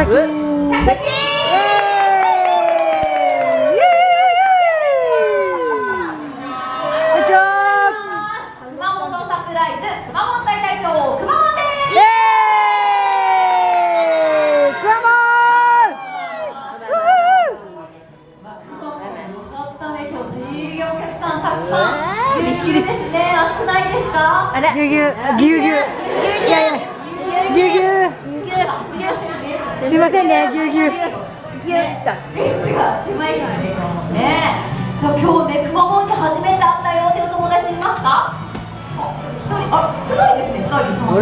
シャキーンシャキーンぎゅう。ぎゅうぎゅう、ぎゅうぎゅう。ぎゅうぎゅう。ぎゅうぎゅう。すいませんねぎゅうぎゅう。ぎゅっとスペースが狭いからね今日もね熊本に初めて会ったよってお友達いますか？あ一人あ少ないですね二人その。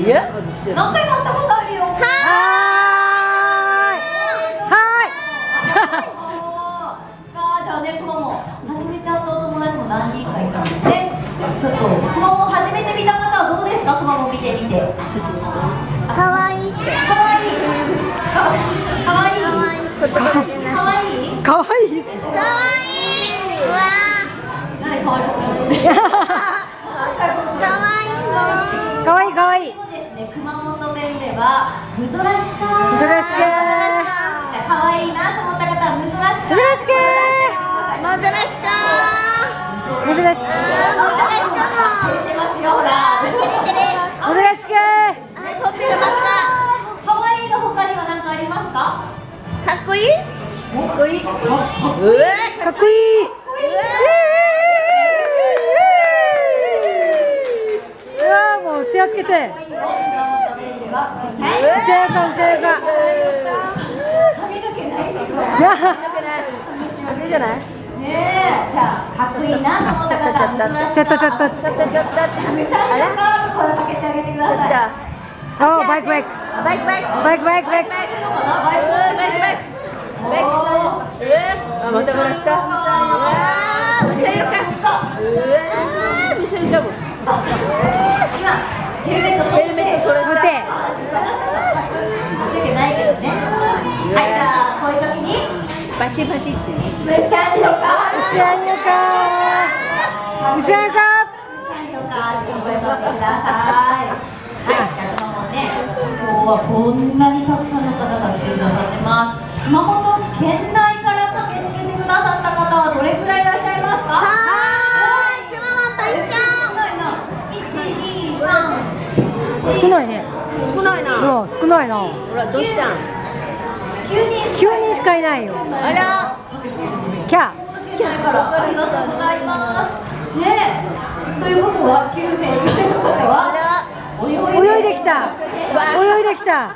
いや。何回も会ったことあるよ。はーい かわいいもんかわいいかわい。いそうですね熊本弁ではむぞらしかむぞらしか可愛いなと思った方はむぞらしかむぞらしからしか珍しくもずらしか出てますよほら。珍しくもはいほっぺが真っ可愛いの他には何かありますか？赤かっこいい。かっこいい。かうわっこいいつけて。っー、ー。髪の毛ない、い、じゃない？ねえ、じゃあ、かっこいいなと思った方、ちょっとちょっと、ちょっとちょっと、ゃりカー声かけてあげてください。バイクバイク。バイクバイク。バイクバイク。バイクバイク。バイクバイク。バイクバイク。もら。ヘルメット取ってヘルメット取れ持って出てないけどねはいじゃあこういう時にバシバシってねむしゃいのかうしゃやかうしゃやかむしゃいのかって覚えとってくださいはいじゃあ熊本ね今日はこんなにたくさんの方が来てくださってます熊本県少ないね。少ないな。うん少ないな。ほらどうしたん九人しか9人しかいないよ。あら。キャ。県内からありがとうございます。ねえ。ということは9名ということは泳泳いできた。泳いできた。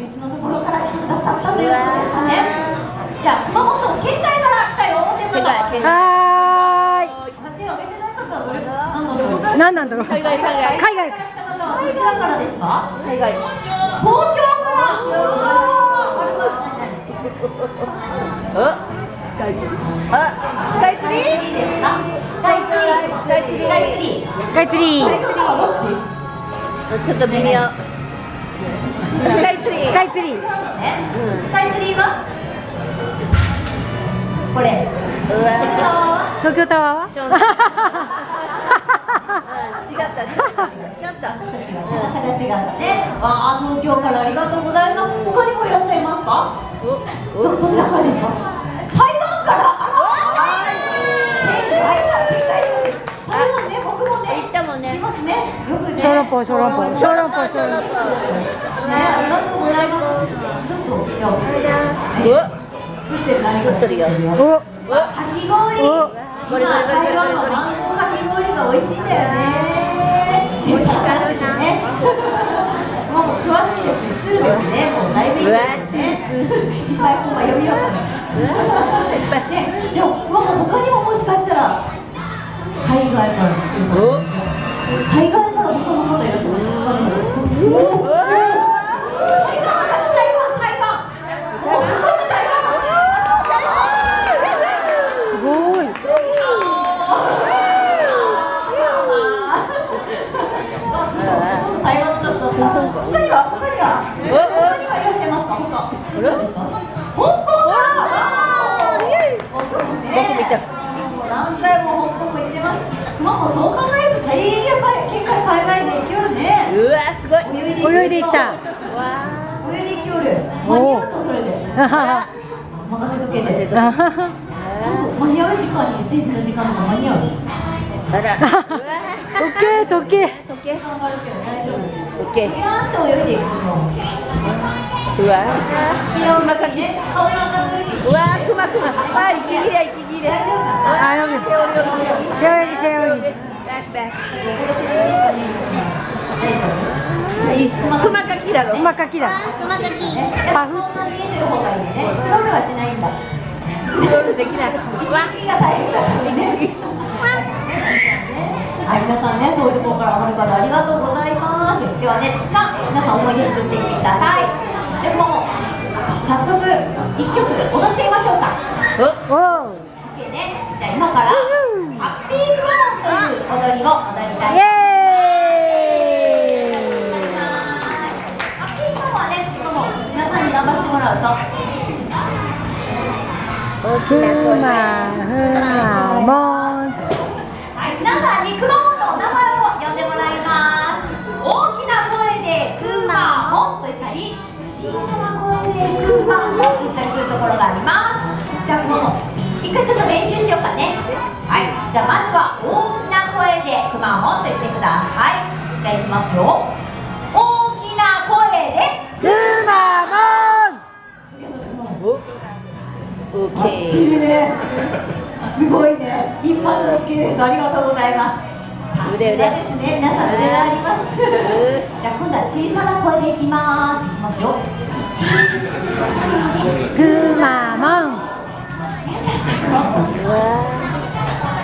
別のところから来てくださったということですかね。じゃあ熊本県外から来たよっていう方。は県は手を挙げてない方はどれ？なんだろうーい何なんだろう。海外海外はどちらからですか？海外。東京から？スカイツリー。あスカイツスカイリーツリーですか？スカイツリー。スカイツリー。スカイツリースカイツリー東京からどっち？ちょっと微妙。スカイツリー。スカイツリー。スカイツリーは？これ。東京タワーちょっと。は違ったね。ちょっと。ちょっと違う長さが違うね。わあ東京からありがとうございます。他にもいらっしゃいますか？おどどちらからですか？台湾から。あら県外からびっくり台湾ね僕もね。行ったもんね。行きますね。よくね。小籠包小籠包。小籠包。小籠包ねありがとうございます。ちょっとじゃあう作ってる何が作ってるよお。かき氷。お。今台湾のマンゴーかき氷が美味しいんだよね美味しかしててねもう詳しいですね2ですねもうだいぶいいですねいっぱい本は読みようかなねじゃあ他にももしかしたら海外から来てる方お？海外からで行きよるねうわすごい泳いで泳いでいったわ泳いで任せとけて。ちゃんと間に合う時間にステージの時間とか間に合う。あら。時 計時計。時計。頑張るけど大丈夫時計。浮き輪して泳いでいくのう。わ。広馬かきね顔が上がってるうわくまくまあ息切れ息切れ。大丈夫か。なあ泳ぐ背泳ぎ背泳ぎ。バックバック大丈夫くまかきだろうまかきだ熊かき。パフ。が見えてる方がいいねクロールはしないんだクロールできないわ息が大変だはい、皆さんね、遠いところからはるからありがとうございます。ではね、さあ、皆さん思い出作っていってください。でも、早速、一曲踊っちゃいましょうか。おお。ね、じゃあ今から、ハッピークマモンという踊りを踊りたいイエーイに頑張してもらうと、ふまふまもんはい、皆さんにくまモンのお名前を呼んでもらいます。大きな声でくまモンと言ったり、小さな声でくまモンと言ったりするところがあります。じゃあくまモン、一回ちょっと練習しようかね。はい、じゃあまずは大きな声でくまモンと言ってください。じゃあいきますよ。オッバッチリね。すごいね。一発 OK です。ありがとうございます。さすが腕腕ですね。皆さん腕があります。じゃあ今度は小さな声でいきます。いきますよ。小さな声で。ふまもんうわ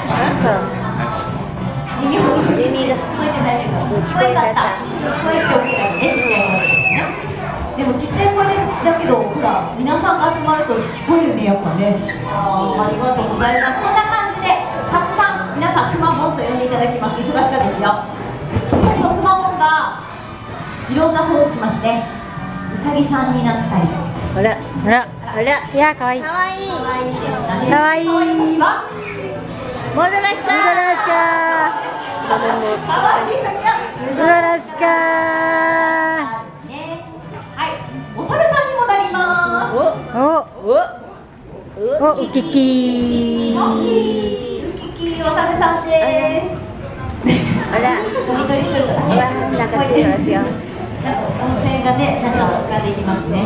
なんか耳が聞こえてないけど。聞こえなかった。聞こえて OK もちっちゃい声でだけどほら皆さんが集まると聞こえるねやっぱね。あーありがとうございます。こんな感じでたくさん皆さんくまモンと呼んでいただきます。忙しかったですよ。他にもくまモンがいろんなポーズしますね。うさぎさんになったり。あらあらあらいやかわいいかわいい可愛いですかね。かわいい可愛い時は？戻らし素晴らしか可愛い時は？素晴らしかおおおおウキキウキキお猿さんです。あらドリドリしてるかね。なんかついてますよ温泉がね、なんか浮かんできますね。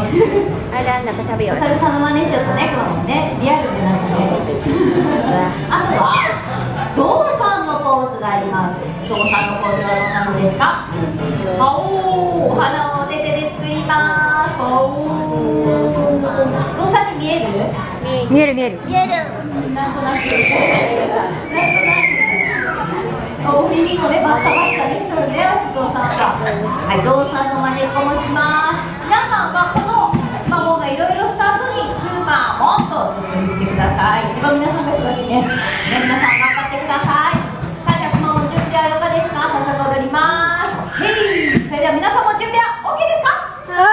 あらなんか食べようお猿さんの真似しようとね、このね、リアルでなんかね。あとは、ゾウさんのポーズがあります。ゾウさんのポーズはどんなのですか。パオー、見える？見える見える。見える。なんとなく。なんとなく。お耳もね、バッサバッサにしとる。ね、ゾウさんが。はい、ゾウさんの真似っこもします。皆さんはこの魔法がいろいろした後に、クーマーもっとずっと言ってください。一番皆さんが忙しいね。ね、皆さんが張ってください。さあ、じゃあ、クマモン準備はいかがですか。早速踊ります。へい、それでは皆さんも準備は OK ですか。は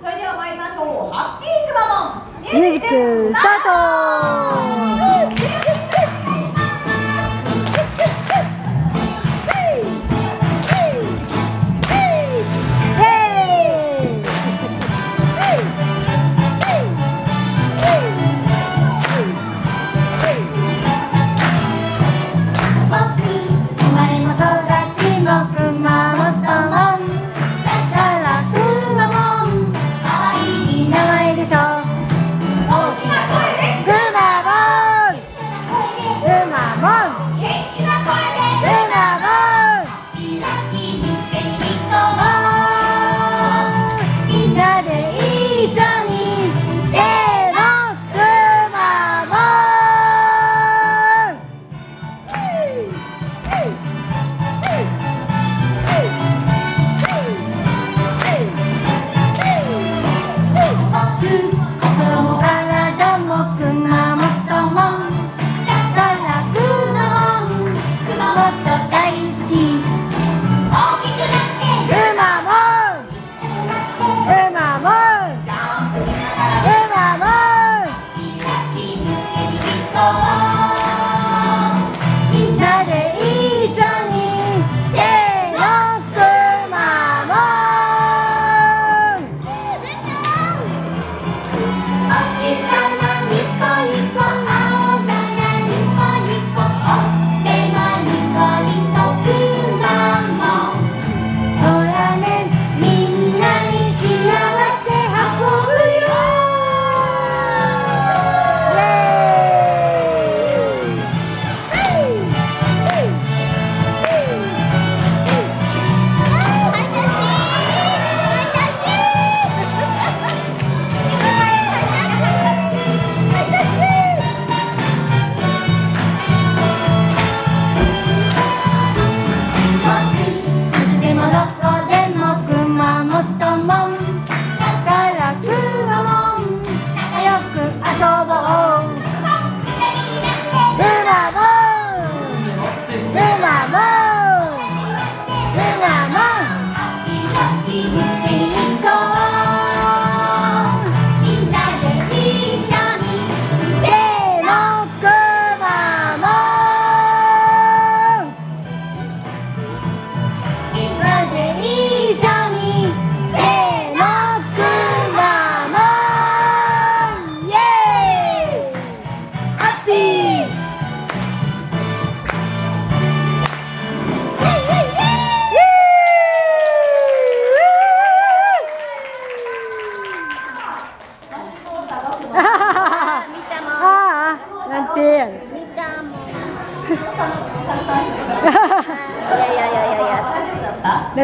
それでは参りましょう。ハッピークマモン。ー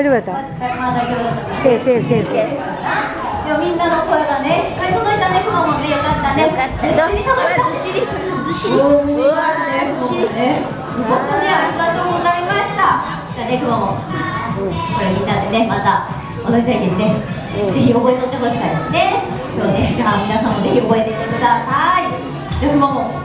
大丈夫だった？まあ大丈夫だったセーフセーフセー。フでもみんなの声がねしっかり届いたねくまモンね。よかったね。ずっしり届いたずっしりずっしりうわねくまモンねよかったね。ありがとうございました。じゃあねくまモンこれみんなでねまた踊りたいけどね、ぜひ覚えとってほしいですね。今日ねじゃあ皆さんもぜひ覚えていってください。じゃあくまモン